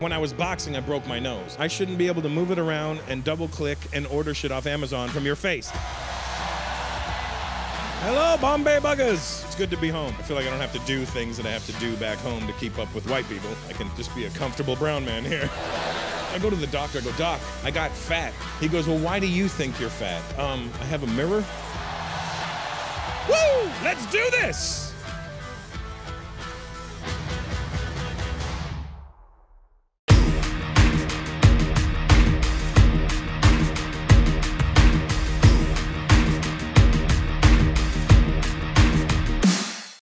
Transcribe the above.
When I was boxing, I broke my nose. I shouldn't be able to move it around and double click and order shit off Amazon from your face. Hello, Bombay Buggers. It's good to be home. I feel like I don't have to do things that I have to do back home to keep up with white people. I can just be a comfortable brown man here. I go to the doctor. I go, Doc, I got fat. He goes, Well, why do you think you're fat? Um, I have a mirror. Woo! Let's do this!